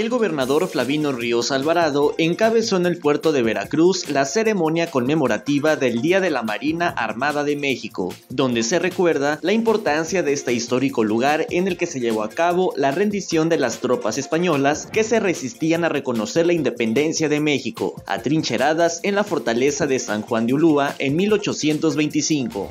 el gobernador Flavino Ríos Alvarado encabezó en el puerto de Veracruz la ceremonia conmemorativa del Día de la Marina Armada de México, donde se recuerda la importancia de este histórico lugar en el que se llevó a cabo la rendición de las tropas españolas que se resistían a reconocer la independencia de México, atrincheradas en la fortaleza de San Juan de Ulúa en 1825.